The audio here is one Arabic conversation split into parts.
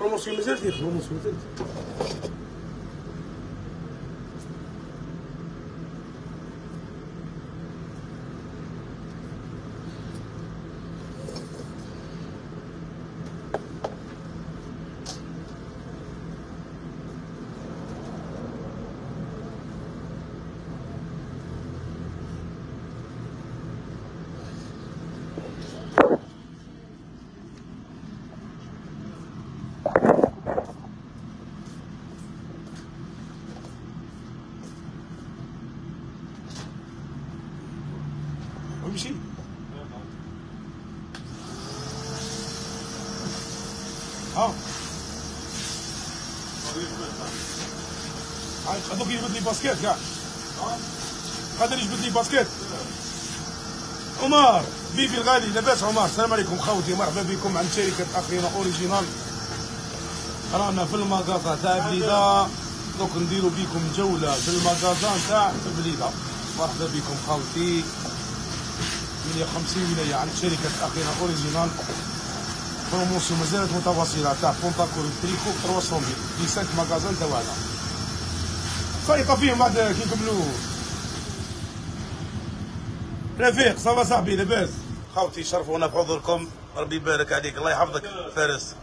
بروموسيون مازال فيه بروموسيون مازال ويمشي ها هاي هذوك يجبد لي baskets كاع قادر يجبد لي baskets. عمر بيبي الغالي لاباس عمر. السلام عليكم خوتي. مرحبا بكم عند شركة أخينا أوريجينال. رانا في ال magasin تاع بليدة. دوك نديرو بكم جولة في ال magasin تاع بليدة. مرحبا بكم خوتي. 150 ولاية عند شركة أخينا أوريجينال. promotion مازالت متواصلة تاع pantacourt tricot 300 في 5 magasins تاعنا فايقة فيهم بعد كي نكملو رفيق ça va صاحبي لاباس. خوتي شرفونا بحضوركم. ربي يبارك عليك. الله يحفظك فارس.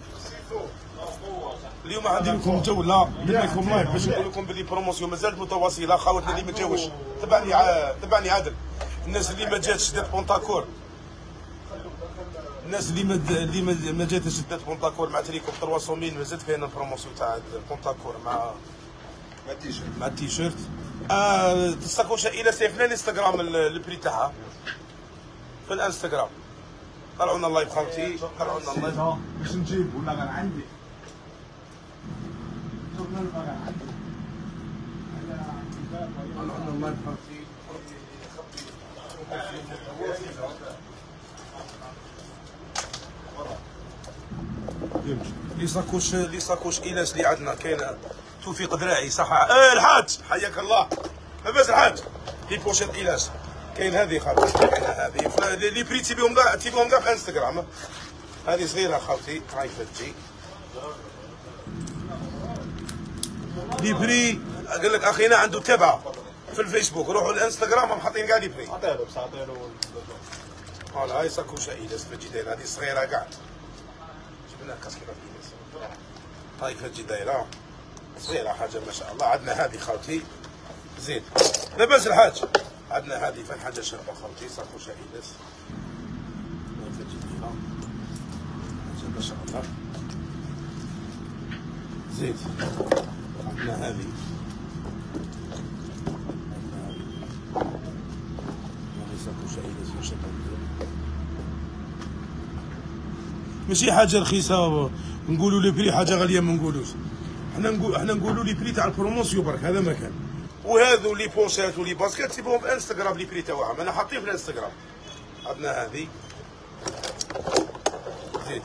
اليوم عندي لكم جوله لكم live باش نقول لكم بلي promotion مازالت متواصلة. خاوتنا اللي ما جاوش تبعني ع... تبعني عادل الناس اللي ما جاتش شدات بونتاكور الناس اللي ما اللي ما- جاتش شدات بونتاكور مع تريكو ب 300 مازال كاين بروموسيون تاع بونتاكور مع ما تيجي. مع التيشيرت آه الساكوشه إلى سيفنا الانستغرام ال- البري تاعها. في الانستغرام. طلعوا لنا اللايف خاوتي. طلعوا لنا اللايف باش نجيب ولا غير عندي. طلعوا لنا اللايف لي ساكوش لي ساكوش ايلاس اللي عندنا توفيق دراعي صح. آه الحاج. حياك الله. لاباس الحاج. لي بوشيت إيلاس. كاين هذه خاوتي. هذه لي بري تيبيهم كاع تيبيهم كاع في إنستغرام. هذه صغيرة خاوتي هاي فتجي les prix قال لك أخينا عنده تبع في الفيسبوك. روحوا الإنستغرام هم حاطين كاع les prix. عطيله بس عطيله voilà هاي ساكوشه Ellesse فجي دايرة. هذه صغيرة كاع جبنا كاسكيطه Ellesse هاي فجي دايرة. صغيره حاجة ما شاء الله. عندنا هذه خالتي زين. لاباس الحاج. عندنا هذه فن حاجة شابه خالتي دايره حاجة ما شاء الله. زين. عندنا هذه. ماشي حاجة رخيصة. نقولوا les prix حاجة غالية ما نقولوش. حنا نقول حنا نقولوا les prix تاع ال promotion برك هذا ما كان. وهذو les pochettes و les baskets سيبوهم في انستغرام les prix تاعهم أنا حاطين في الانستغرام. عندنا هذه. زيد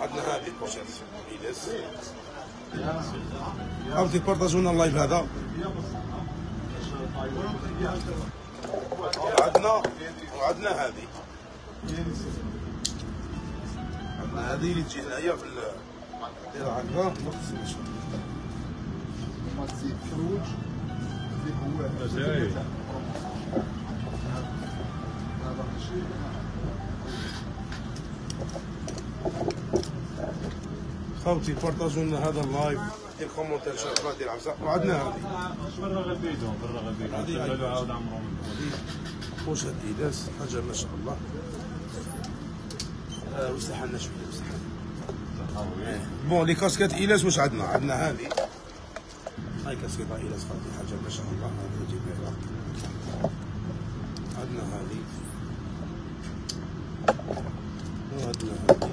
عندنا هذه بوشات إيليس حاولتي تبارطاجونا اللايف هذا. وعندنا وعندنا هذه. عندنا هذه اللي تجي هنايا في ال- دير هكذا نقص باش ما تزيد خروج اللي هو خوتي بارطاجوا لنا هذا ال live دير commentaire شوف دير عفسه وعندنا هذه فرغ الفيديو هذه. خلوا عاود عمرهم واش هاد حاجة ما شاء الله. آه واستحلنا شوية واستحلنا. bon les casquettes Ellesse واش عندنا عندنا هذه. هاي casquette Ellesse خاطي حاجة ما شاء الله. هذه تجي بيضاء عندنا هذه وعندنا هذه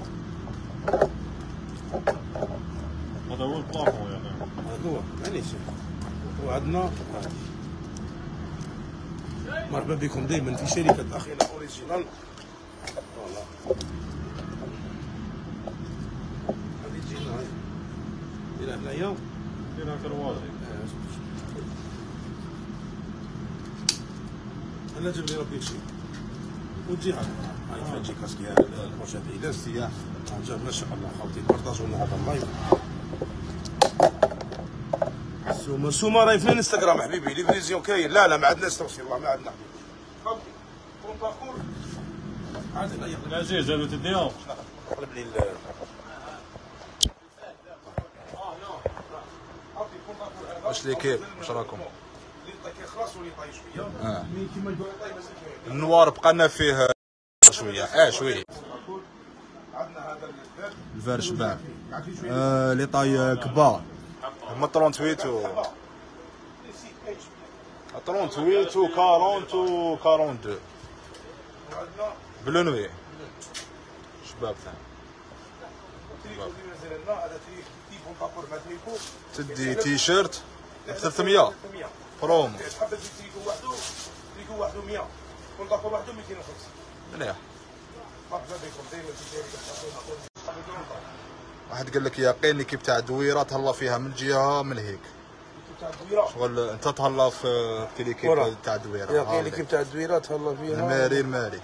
هذا معليش وعندنا هذه مرحبا بكم دائما في شركة أخينا أوريجينال فوالا هذه تجينا هاي إلى هنايا فينا كروازي أنا جيب لي ربي شي وتجي هذا هاي تجي كاسكي إلى السياح حاجة ما شاء الله خوتي بارطاجوا لنا هذا اللايف سوما سوما راهي في الانستغرام حبيبي؟ livraison كاين. لا لا ما عندناش توصيل. والله ما عندنا. حبيبي العزيز جابوا تديهم قلب لي واش l'équipe واش راكم؟ آه. كاين ال noir بقى لنا فيه شوية. آه شوية. عندنا هذا الباب الفار شباب آه les tailles كبار. هما 38 و نسيت كاين شوية 38 و 40 و 42 وعندنا bleu nuit. شباب ثاني. تدي تي شيرت ب 300 برومو. تحب تجي تريكو وحده تريكو وحده 100 كل بابور وحده 250 مليح مرحبا بكم دائما في واحد قال لك يقيني كي بتاع دويره تهلا فيها من جهة من هيك. تاع شغل انت تهلا في ورا. تاع دويره. قايل لك تاع الدويرات هلا فيها. المالي المالي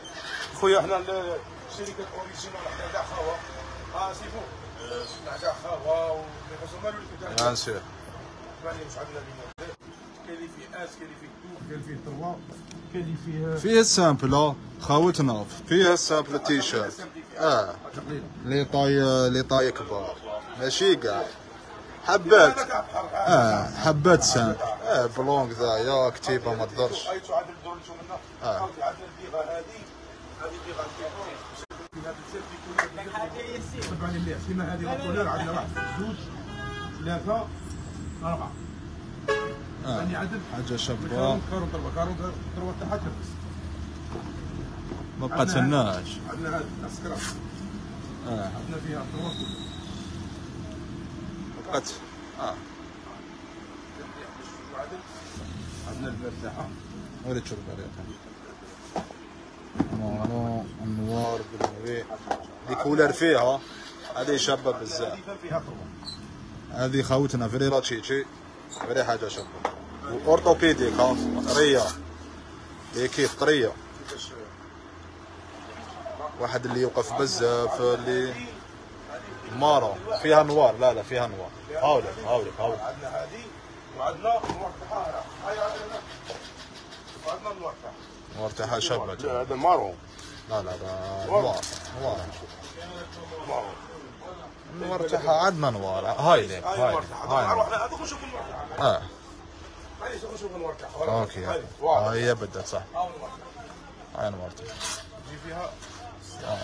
خويا إحنا ال- الشركة اوريجينال إحنا كاع خاوة. آه سيفو. إحنا كاع خاوه ولي مالو اللي كنت بيان سور فيه إس كاين اللي فيه تو كاين اللي فيه تروا كاين اللي فيه فيه السامبل آه. خاوتنا. فيه السامبل تي شيرت آه. لي طاي لي طاي كبار. ماشي كاع حبات آه حبات سامبل آه بلونغ ذا يا كتيبة ما تضرش. آه. البيغه هذه آه. يعني عدد حاجة شابة. كارون كارون ضربه كارون ضربه تحت. ما بقاتلناش عندنا هذه السكراب آه. عندنا فيها ضربه بقات آه. عندنا وريت شوف الرياضة مارون أنوار بالنوي دي كولر فيها. هذه شابة بزاف. هذه خاوتنا فري راتشيتشي فري حاجة شابة. وأورتوبيديك ها. طرية. ليكيب طرية. واحد اللي يوقف بزاف اللي مارو فيها نوار. لا لا فيها نوار. هاولي هاولي هاولي عندنا هذه وعندنا تاعها هاي عندنا وعندنا نوار تاعها شابة. هذا مارو. لا لا هذا نوار. نوار. مارو تاعها عندنا نوار. هاي ليك هاي هاي نروح. هذوك نشوفوا النوار تاعها. آه. أوكي هاي بدأت صح. هاي نوار تاعها. تجي فيها آه.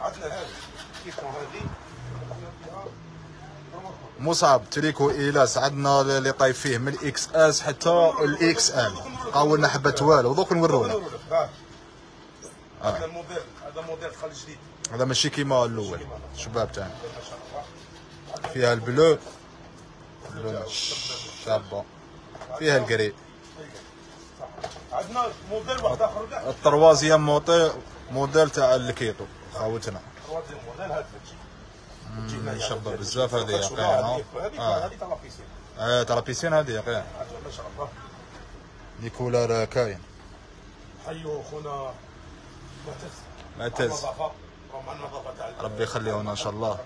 عندنا هذه مصعب تريكو إيلاس عندنا اللي طايف فيه من الإكس إس حتى الإكس إل. قاولنا حبة والو دوك نورونا. هذا الموديل هذا موديل دخل جديد. هذا ماشي كيما الأول. شباب تاعنا فيها البلو شابة. فيها القري عندنا موديل واحد آخر كاع. التروازيام موطي. موديل تاع الكيتو خاوتنا. شابه بزاف هذه يا قيعة هذه تاع piscine. آه ترى piscine هذه يا قيعة ما شاء الله. des couleurs كاين. حيوا خونا. معتز معتز تاع ربي يخليهن إن شاء الله.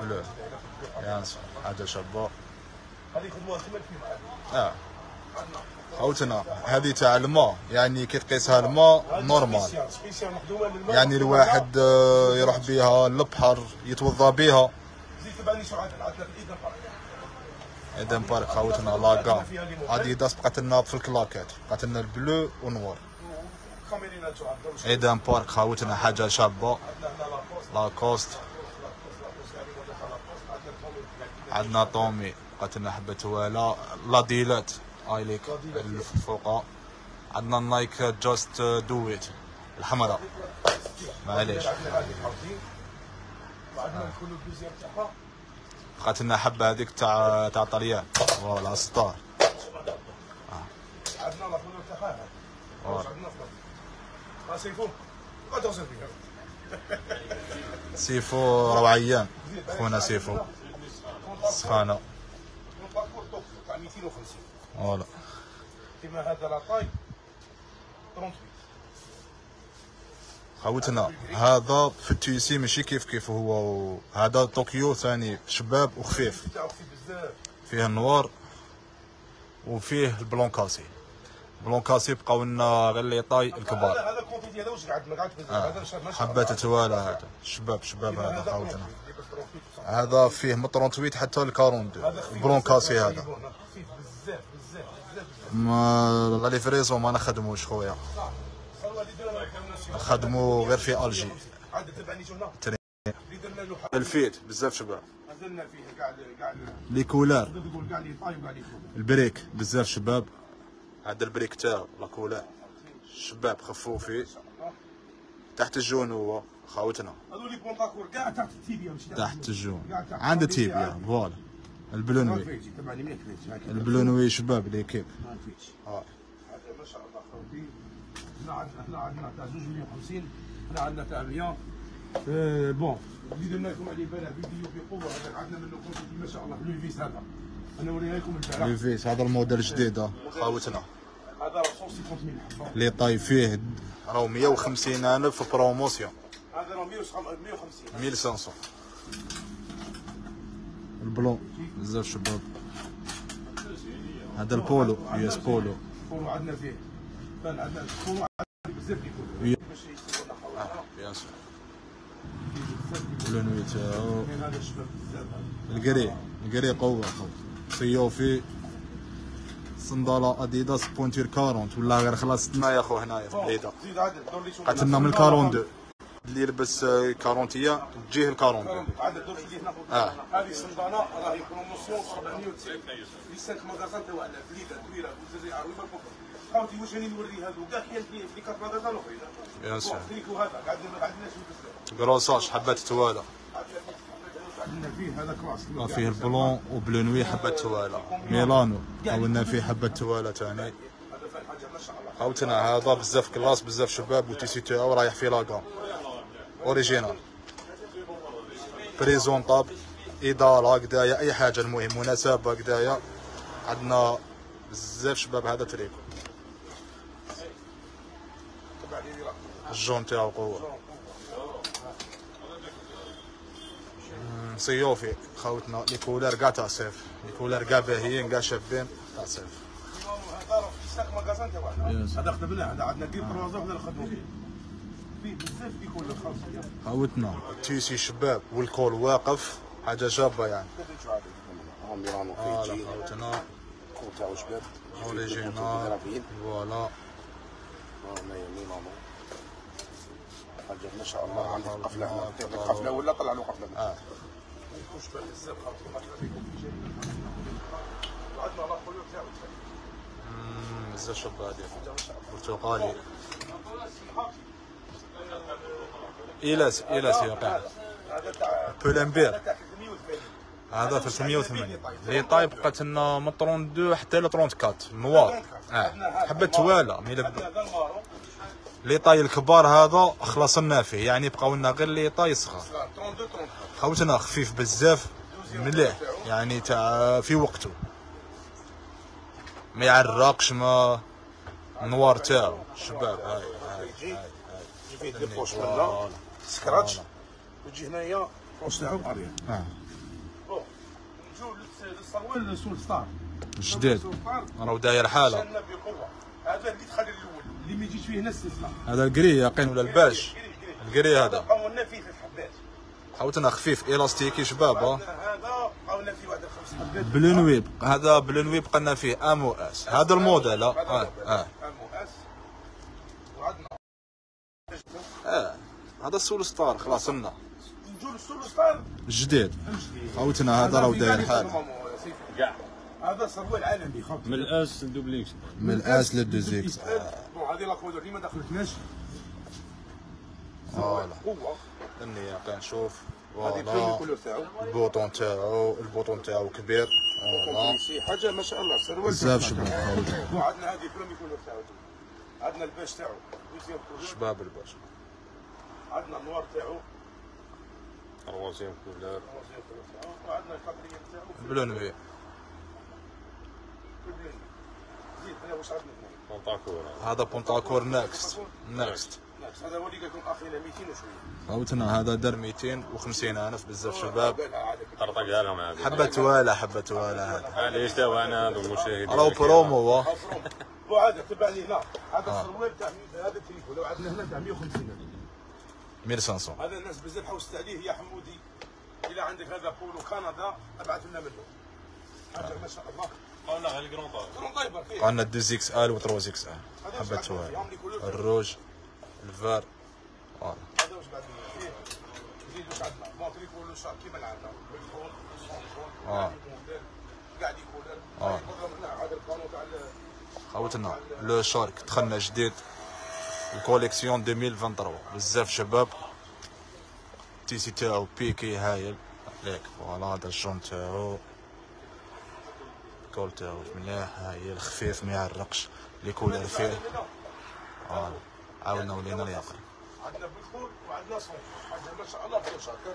bleu يا حاجة شابة. هذه يخدموها كما الفيما آه خوتنا هذه تاع الماء يعني كي تقيسها الماء؟ normal. يعني الواحد آه، يروح بها للبحر يتوضا بها ال Eden Park خوتنا لاكا اديداس بقات لنا في ال claquettes بقات لنا ال bleu وش Eden Park خوتنا حاجة شابة. لاكوست عندنا طومي بقات لنا حبة ولا لاديلات آيليك الفوق عندنا نايك جاست دو ات الحمراء. معليش. تاعها بقات لنا حبة هذيك تاع تاع طليان فوالا ستار عندنا لا كولور تاعها. هذه واش عندنا في ما توصل فيها. سيفو روعيان. خونا سيفو. سخانه الباركور توب تاع 250 voilà كيما هذا la taille 38 خوتنا هذا في ال tissu ماشي كيف كيف هو هذا طوكيو ثاني شباب وخفيف. فيه ال noir وفيه ال blanc cassé ال blanc cassé بقاو لنا غير les tailles الكبار. هذا quantité هذا واش قعد ما قعدش هذا حبات هذا شباب شباب هذا خوتنا. 38 لبس 38 بصح. هذا فيه من 38 حتى ل 42 هذا خفيف ال blanc بزاف، cassé هذا خفيف بزاف بزاف بزاف بزاف ما لا ليفريزون ما نخدموش خويا. صلوا اللي درنا له خدمو غير في ألجي. الفيت بزاف شباب. لي كولار لي لي البريك بزاف شباب. هذا البريك تاعو لا كولار. شباب خفوفي. تحت الجون هو خاوتنا. هذو لي بونطاكور كاع تحت التيبيا مش تحت الجون. عند التيبيا. تيبيا فوالا. البلونوي البلونوي شباب ليكيب ما آه. هذا ما شاء الله خوتي. هنا عندنا هنا عندنا تاع 2 مليون 50 هنا عندنا تاع 100 آه، بون. اللي درنا لكم عليه البارح فيديو بقوة هذا عندنا منه كونتيتي ما شاء الله. لوي فيس هذا. أنا وريها لكم البارح. ليفيس هذا الموديل الجديد آه. خاوتنا هذا راه 150 حبه لي طاي فيه راهو 150 ألف بروموسيون. هذا راه 150 1500 البلون بزاف شباب. هذا البولو يو اس بولو. فولو عندنا فيه عندنا عندنا بزاف يكون باش يسووا لنا خويا بيان سور بزاف يكون البلونوي تاعو القري القري قوة خو سيوفي. صندالة أديداس بونتير 40 ولا غير خلصتنا يا خو هنايا في شوف قاتلنا من 42 اللي يلبس 40 تجيه ال 42 عادل دور اللي هنا آه. هذه الصندانه راهي بروموسيون 490 في 5 مغازان تاعنا بليدة دويره وزري عروبه خاوتي واش راني نوري هذو كاع كاين في في كات مغازان اخرين بيان سور هذا. قاعدين ما عندناش بزاف. كروساج حبات توالة. عندنا فيه هذا كلاس ما فيه البلون وبلونوي حبات توالة. ميلانو. قولنا فيه هذا ما شاء الله. خوتنا هذا بزاف classe بزاف شباب و tissu تاعو رايح في la gamme original présentable اداره كدايا اي حاجة المهم مناسبه كدايا عندنا بزاف شباب هذا tricot ال jaune تاعو قوه سيوفي خوتنا les couleurs كاع تاع صيف les couleurs كاع باهيين كاع شابين تاع صيف هذا راه في 5 مغازان تاعنا هذا خدمناه هذا عندنا كيل تروازا وحنا نخدموا فيه خوتنا تيسي شباب والكول واقف حاجة جابة يعني. هم فوالا فيجي خوتنا كون تاعو شباب. اوريجينال فوالا. هنا ميلانو حاجة ما شاء الله. عندك الله قفلة قفلة ولا طلع له قفلة؟ آه. شباب بزاف خاطر ما تلاقيكم في شيء. عندنا لا خيوط تاعو. بزاف شباب. هادي برتقالي. تاع بولمبير تاع 380 هذا 380 لي طاي بقات لنا من 32 حتى ل 34 نوار آه. حبة توالة مي لي طاي الكبار هذا خلصنا فيه يعني بقاو لنا غير لي طاي صغار. 32 34 خوتنا خفيف بزاف مليح يعني تاع في وقته ما يعرقش ما النوار تاعو. شباب هاي هاي يجي هاي سكراتش. ويجي هنايا اريا آه. بون نجيو سول ستار. ستار. راهو داير حالة. بقوه هذا اللي دخل الأول. اللي ما يجيش فيه هنا الاستثناء هذا القري يقين ولا الباش؟ القري هذا. قاولنا فيه ثلاث حبات خفيف إلاستيكي شباب ها. هذا قاولنا فيه واحد خمس حبات. بلونوي هذا بلونوي بقنا فيه امو إس. هذا الموديل. آه. آه مؤس وعندنا آه هذا السول ستار خلاص لنا نجيو للسول ستار جديد خوتنا هذا راهو داير حاله كاع هذا سروال عالمي خاطر من الأس لدوبليكس. من الأس للدوزيكس. بون هذه لا كودر اللي ما دخلتناش فوالا. قوة. اني يقين نشوف هذه بلون فوالا البوطون تاعو البوطون تاعو كبير. فوالا. حاجة ما شاء الله سروال بزاف شباب وعندنا هذه برومي كولور تاعو. عندنا الباش تاعو. شباب الباش. عندنا النوار تاعو. روازيام كولار تاعو وعندنا الكابريين تاعو. بلونوي كلين واش عندنا هنا؟ هذا بونتاكور نكست نكست هذا هو اللي قال لكم أخي 200 وشوية. عاوتنا هذا دار 250 الف بزاف شباب. لهم حبة ولا حبة ولا هذا هذه اشتاو أنا هذو المشاهدين؟ راهو برومو هو وهذا تبعني هنا هذا آه. السروال تاع هذا التليفون لو عندنا هنا تاع 150 1500 هذا الناس بزاف حوست عليه يا حمودي إلى عندك هذا بولو كندا ابعث لنا منه. حاجة ما شاء الله. قالنا غير الكرون وعندنا 2 إكس آل و 3 إكس آل. حبة ولا الروج الفار. فوالا. هذا واش بعد؟ فيه زيد واش عندنا؟ مونطري كولو شار كيما العادة. آه. قاعد آه. هذا تاع خوتنا لو شارك دخلنا جديد. الكوليكسيون 2023 بزاف شباب تيسي تاعو بيكي هايل عليك. فوالا هذا الجون تاعو. الكول تاعو مليح هايل خفيف ما يعرقش. لي كولر فيه. فوالا عاودنا ولينا اليقر عندنا بالفون وعندنا صونفون حاجة ما شاء الله فيه شاكر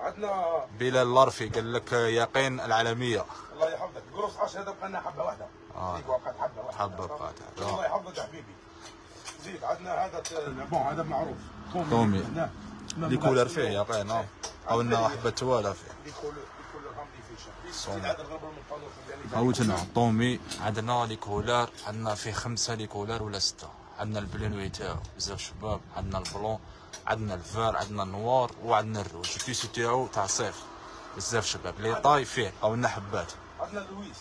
عندنا بلال لارفي قال لك يقين العالمية. الله يحفظك. قروص عش هذا بقى لنا حبة واحدة. آه. وقعت حبة واحدة. حبة بقات. الله يحفظك يا حبيبي. عندنا هذا bon هذا معروف. Tommy. les couleurs. فيه يقين آه عاودنا حبة ولا فيه عاوتنا طومي عندنا les couleurs عندنا فيه خمسة les couleurs ولا ستة. عندنا ال bleu nuit تاعو بزاف شباب. عندنا ال blanc عندنا ال vert عندنا ال noir وعندنا الروج. ال tissu تاعو تاع صيف. بزاف شباب. لي طاي فيه عاودنا حبات عندنا لويس.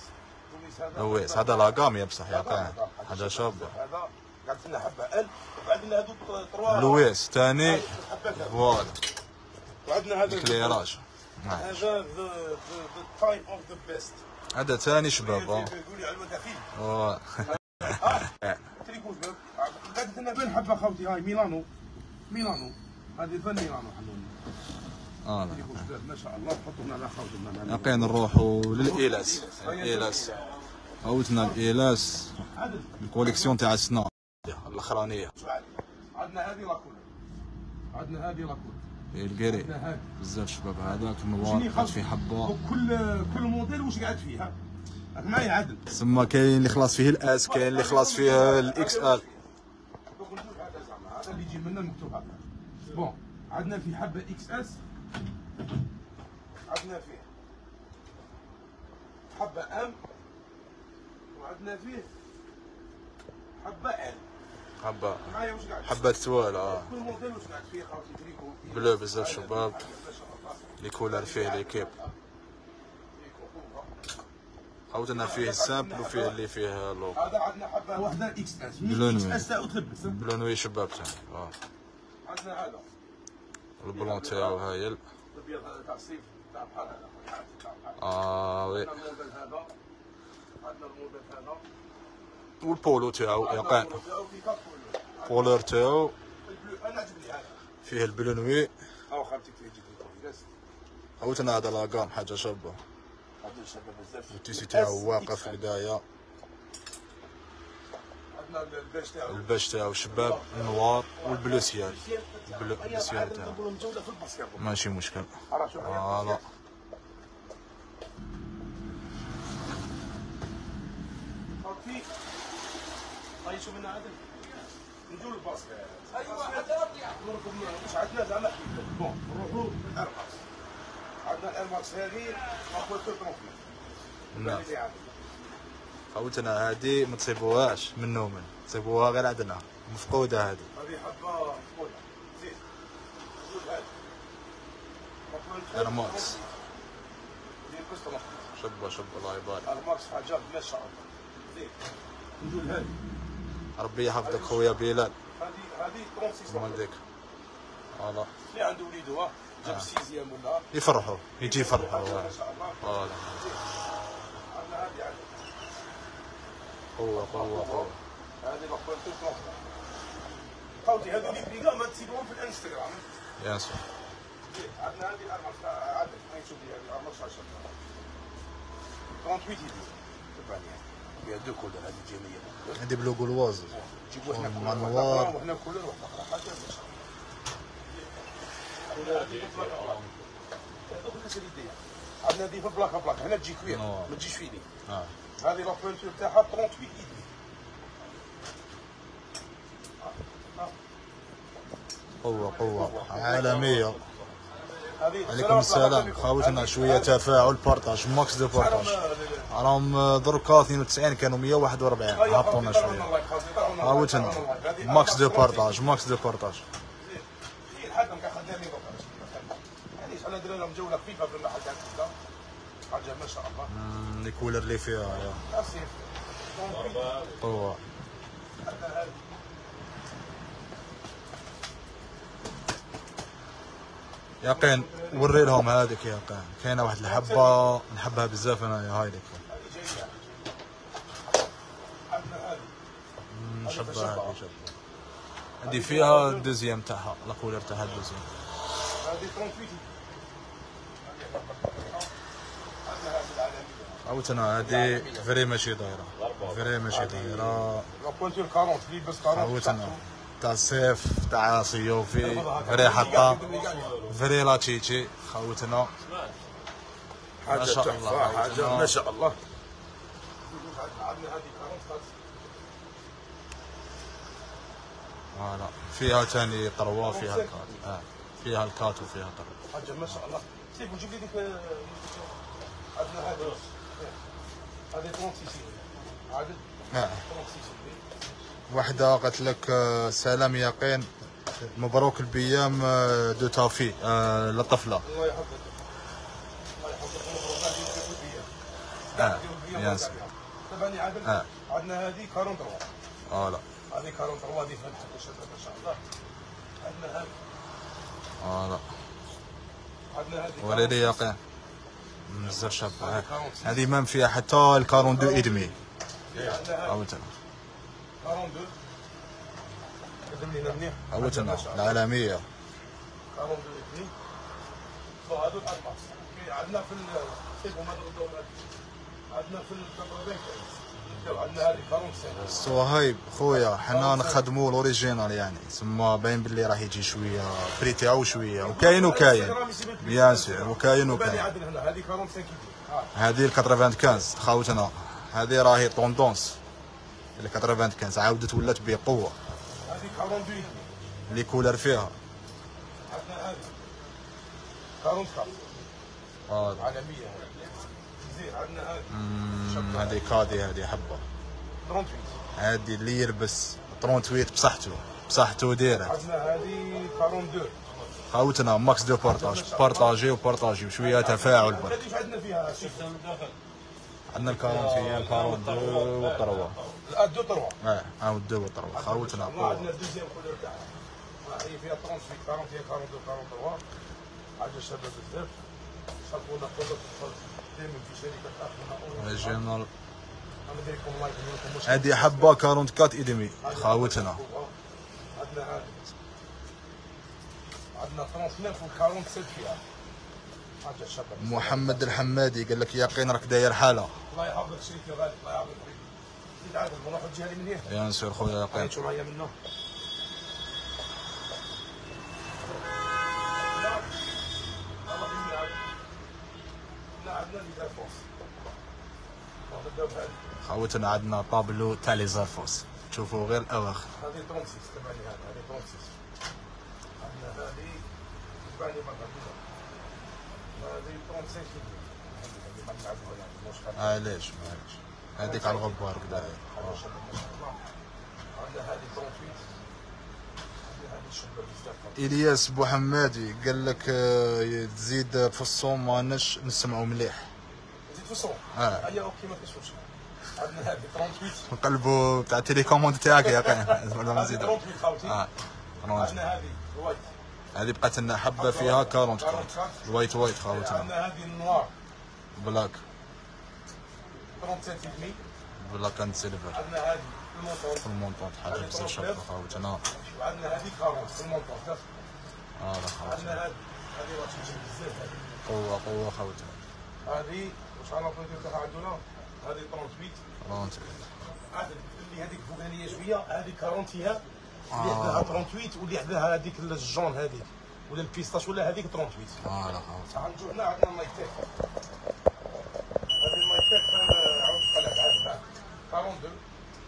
لويس هذا لويس هذا لاكامي بصح يقين هذا شاب. هذا قعدت لنا حبة ال وعندنا هذوك تروا لويس هذا. فوالا وعندنا هذا كليراج نعم. هذا ذا تايم اوف ذا بيست هذا تاني شباب آه. يقولي على المدافين فوالا. تريكوز قعدت لنا بين حبة خوتي هاي ميلانو. ميلانو. هذه فن ميلانو آه. تريكوز ما شاء الله تحطوا هنا على خوتي يقين نروحوا للإيلاس. الإيلاس. عاوتنا الإيلاس. عدل الكوليكسيون تاع السنة الأخرانية. عندنا هذه لاكول عندنا هذه لاكول القري. عندنا هذه. بزاف شباب هذاك النوار قعد فيه حبة. كل كل موديل واش قاعد فيها راك معايا عدل ثم كاين اللي خلاص فيه الأس كاين اللي خلاص فيه الإكس ال هذا اللي يجي منا مكتوب هكا بون عندنا في حبة إكس اس عندنا فيه حبة أم. وعندنا فيه حبة إل. حبة. حبة توال آه. بلو بزاف شباب. لي كولر فيه ليكيب عاودنا فيه السامبل وفيه اللي فيه لو هذا عندنا حبة واحدة إكس اس بلون إكس وين؟ اس تاعو تلبس بلونوي شباب تاعي آه. عندنا هذا. البلون تاعو هايل الأبيض هذا تاع الصيف تاع بحال هذا آه وي. عندنا الموديل هذا. والبولو تاعو كله. بولر تاعو البلو فيه جيت لك عاودنا هذا لاكام حاجة شابه التيسي تاعو واقف عندنا الباش تاعو شباب نوار والبلو سيال البلو عادة تاعو ماشي مشكل فوالا في هاي شو منا عدل؟ نجول الباسكت أيوه نركب مش عندنا زعما بون نروحوا الارماكس عندنا الارماكس هذه أقوى تروفي نعم. عاودنا هادي ما تصيبوهاش من نومن تصيبوها غير عندنا. مفقودة هادي هذه حبة خويا زين. قصة شبة شبة الله يبارك. ارماكس حاجات ما شاء الله زين. نقول هذه. ربي يحفظك خويا بلال. هذه هذه 36 مال ديك فوالا اللي عنده وليده جاب ولا؟ يفرحوا. يجي يفرحوا. الله. فوالا عندنا هذه هذه اللي ما في الانستغرام. يا سو عندنا هذه الارماس عادل هاي شوفي هذه الارماس 10 38 يدي تبعني. فيها دو كولور هذه الجينية. هذه بلو قلواز جيبوا هنا كولور وهنا كولور وهنا حاجة عندنا نضيف بلاكا بلاكا هنا تجي كوير ما تجيش فيني. آه. هذه لا بوينتور تاعها 38 إيدي. قوة. قوة. عالمية. عليكم السلام. خاوتنا شوية تفاعل بارطاج ماكس دو بارطاج. راهم دركا 92 كانوا 141 هبطونا شوية. خاوتنا max de partage max de partage. أنا لهم جوله خفيفه في المحل تاع حاجة ما شاء الله مم، les couleurs اللي فيها يا. قوة يقين وري لهم هذيك يا يقين كاينة واحد الحبة نحبها بزاف انايا هاي لك مم، شبه هذه شبه هذه فيها ال deuxième تاعها la couleur تاعها ال deuxième. هذه 38 خاوتنا هذه vrai ماشي دايرة. vrai ماشي دايرة. la pointure 40 اللي يلبس 40 خاوتنا تاع الصيف تاع سيوفي فري حطه فري لاتشيتشي خاوتنا حاجة ما شاء الله. حاجة ما شاء الله عندنا هذه 40 فوالا فيها تاني طروه فيها الكات آه. فيها الكات وفيها طروه حاجة ما شاء الله سيف وجيب لي ديك عندنا هذه هذه 36 عدد آه. 36 وحده قالت لك آه، سلام يقين مبروك البيام آه، دو تافي آه، للطفله الله يحفظك الله يحفظك الله آه يحفظك سيدي طبعا عادل آه. عندنا هذه 43 فوالا هذه 43 هذه فتحت الشباب ما شاء الله عندنا هذه فوالا عندنا هذه وري لي يقين بزاف شابه آه. هذه ما فيها حتى الكارون دو إدمي. هذه عاوتنا 42 قدم لنا منيح العالميه 42 اثنين فهذو الاربعه عندنا في ال- كيف هما دول عندنا في 45 صهيب خويا حنا نخدموا الاوريجينال يعني تسمى باين باللي راه يجي شوية prix تاعو شوية وكاين وكاين bien sûr وكاين وكاين هذه 45 كيلو آه هذه ال 95 خاوتنا هذه راهي tendance ال 95 عاودت ولات بقوة. هذه 42 les couleurs فيها. عندنا هذه 44 آه. عالميه زين عندنا هذه هذه كادي حبة. 38 هذه اللي يلبس 38 بصحته. بصحته ديرها عندنا هذه 42 خاوتنا max de partage partagez و partagez وشويه تفاعل برك. عندنا فيها شيء عندنا ال quarante et un quarante-deux وال trois. deux trois آه عاود deux وال trois قوه عندنا ال deuxième couleur تاعها آه، هي فيها 38 40 42 43 حاجة شابه بزاف. صافونا قدر تدخل دائما في شركة أخرى مشكل هذه حبة 44 ادمي خاوتنا. عندنا هذه عندنا 39 و 47 فيها. محمد الحمادي قال لك يقين راك داير حالة. الله يحفظك شريكي غالي الله يحفظك عادل نروحوا الجهة اللي من هنا يا نسير خويا يقين شو معايا منه؟ لا عندنا طابلو تاع لي زارفوس تشوفوا غير الأواخر. هذه 36 تبعني هذه هذه 36 عندنا هذه تبعني برا هذه 35 هذه ما نلعبوها يعني مش علاش معليش هذيك على الغبار كدا. حاجة شابه ما شاء الله عندنا هذه 38 هذه هذه شابه بزاف الياس بوحمادي قال لك آه، تزيد في الصوم ما نش نسمعوا مليح. زيد في الصوم؟ آه. هيا أوكي ما كاينش مشكل عندنا هذه 38 نقلبوا تاع التليكوموند تاعك يا قين ولا هذه نزيد 38 خاوتي. آه. عندنا هذه وايت هذه بقات لنا حبة فيها 40 الوايت وايت خاوتنا. عندنا هذه النوار. بلاك. 37 دمي بلاك اند سيلفر عندنا هذه المونطون حاجة بزاف شابه خاوتنا. وعندنا هذه 40 في الموتور آه لا خاوتنا. عندنا هذه. هذه راه بزاف. قوه قوة خاوتنا. هذه واش عرفنا ندير تاعها عندنا هذه 38 رونج. عاد اللي هذيك فوقانيه شوية هذه 40 فيها اللي عندها 38 واللي عندها هذيك الجون هذيك ولا البيستاش ولا هذيك 38 آه لا خاوتنا غنجو هنا عندنا المايكات هذه المايكات أنا عاود قلب عاد 42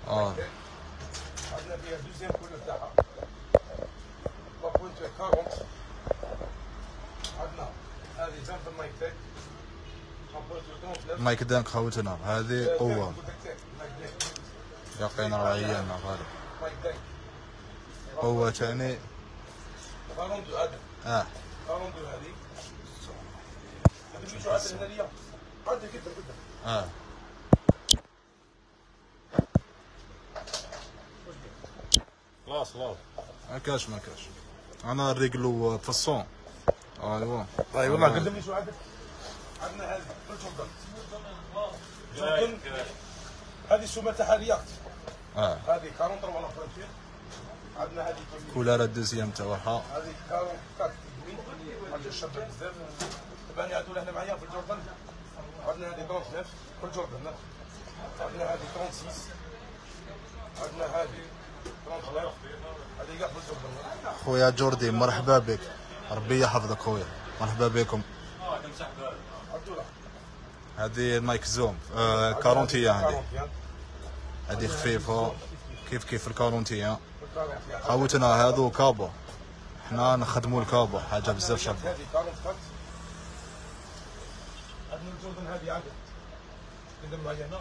آه. عندنا فيها دوزيام كولور تاعها. لا بوينت 40 عندنا هذه جنب المايك تاك لا بوينت 39 مايك دانك خوتنا هذه قوة. راه عيانا غالب. مايك تاك 42 هذا آه. 42 هذه هذه شو عاد هنا ليا عاد قدام قدام آه. خلاص خلاص. ما كاش ما كاش. أنا رجلو فصون. ايوا اي والله قدم لي شو عندك. عندنا هذه. كل جوردن هذه سومة تاعها رياكت آه. هذه 43 ولا فرنسية. عندنا هذه كولار الدوزيام تاعها هذه 44 حاجة شابة بزاف هنا معايا في عندنا هذه 39 كل جوردن عندنا هذه 36 عندنا هذه 39 هذه كاع في خويا جوردي مرحبا بك ربي يحفظك خويا مرحبا بكم هذه المايك زوم آه كارونتيا هذه 40 هذه خفيفة كيف كيف الكارونتيا 40 خوتنا هذو كابا حنا نخدموا الكابا حاجة بزاف شابة. هذه 44 عندنا الجوردن هذه عاد قدم معايا هنا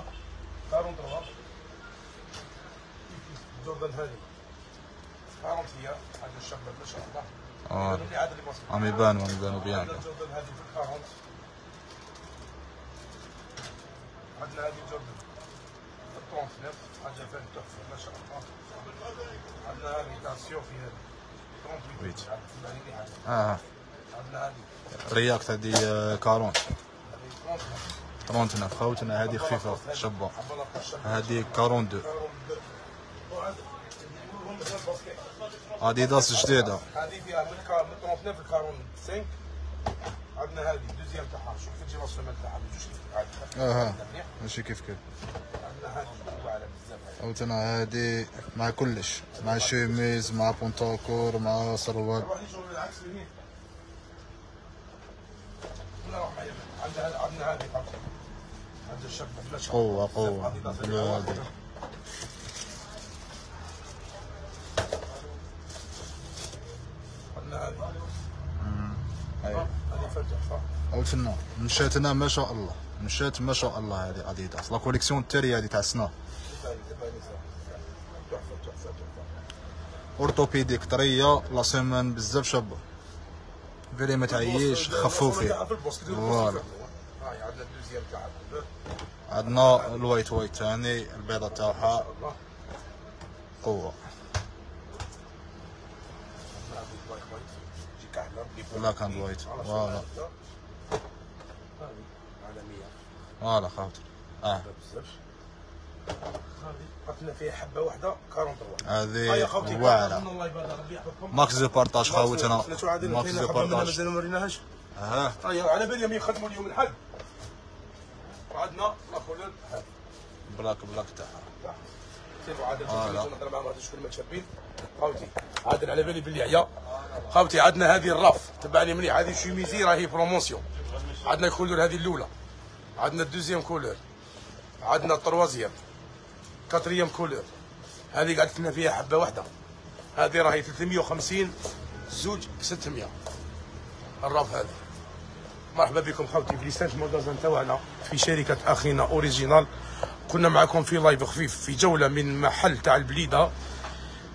43 الجوردن هذه 40 هي حاجة شابه بيان. عندنا الجوردن هذه في 40 عندنا هذه الجوردن في 39 حاجة ثانية تحفه ما شاء الله عندنا هذه تاع السيوفي هذه 38 ويت. عاد تسمعني لي حاجة عندنا هذه رياكت هذه آه، كارون. هذه 39 39 خوتنا هذه خفيفة شابة. هذه 42 آديداس جديدة. هذه فيها من كار من 39 في الكارون 5 عندنا هذه دوزيام تاعها. شوف تجي راسها تاعها. ما تجوش كيف أها. ماشي كيف كيف. عندنا هذه واعره بزاف هذه. خوتنا هذه مع كلش. مع شيميز مع pantacourt مع سروال. روح نشوف العكس اليمين لا روح معايا. عندنا عندنا هذه. هذا الشاب الله قوة قوة. عندنا هذه. هذه فتح خوتنا مشاتنا ما شاء الله. مشات ما شاء الله هذه اديداس la collection تاعي هذه تاع تحفة orthopédique طرية la semelle بزاف شابة vraiment تعيش خفوفي في voilà. عندنا ال deuxième تاعها عندنا ال white white تاني البيضة تاعها. الله. قوة لا كان white voilà عالمية. voilà خاطر آه. قتلنا فيها حبة واحدة 43 هذه يحفظكم max de partage عادين max de partage مازال ما آه على بالي يوم يخدموا اليوم الحد وعندنا لا هذه black black تاعها سيروا عادل آه،. نهضر شكون متشابين خاوتي عادل على بالي باللي عيا خاوتي عندنا هذه الرف. تبعني مليح هذه chemisier راهي promotion عندنا ال couleur هذه الأولى. عندنا ال deuxième couleur. عندنا ال troisième. quatrième couleur. هذه قعدت لنا فيها حبة واحدة. هذه راهي 350 زوج 600 الرف هذه. مرحبا بكم خوتي في ليستانج magasin تاعنا في شركة أخينا اوريجينال كنا معكم في live خفيف في جولة من محل تاع البليدة.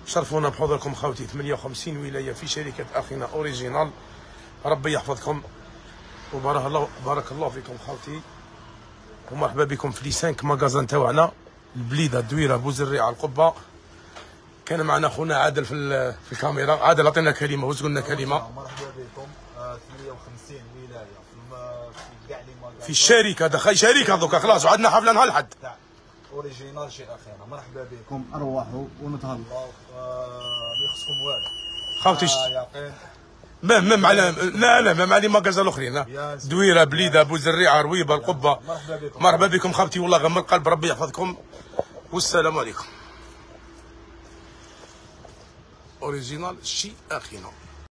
شرفونا بحضوركم خوتي 58 ولاية في شركة أخينا أوريجينال. ربي يحفظكم. وبارك الله بارك الله فيكم خوتي ومرحبا بكم في لي 5 ماغازان تاعنا البليدة دويرة بوزريعه القبة. كان معنا خونا عادل في في الكاميرا. عادل أعطينا كلمة وزق لنا كلمة؟ مرحبا بكم. آه، 58 ولاية. في كاع لي في الشركة دخل شركة دوكا خلاص وعندنا حفله نهار الحد أوريجينال شي اخينا مرحبا بكم. ارواحوا ونتهلاو آه، ما يخصكم والو خوتي آه، ما ما مع لا لا ما مع لي ماغازان الأخرين. دويرة بليدة أبو زريعة رويبة القبة. مرحبا بكم. مرحبا بكم خوتي والله غير من القلب ربي يحفظكم. والسلام عليكم. أوريجينال شي اخينا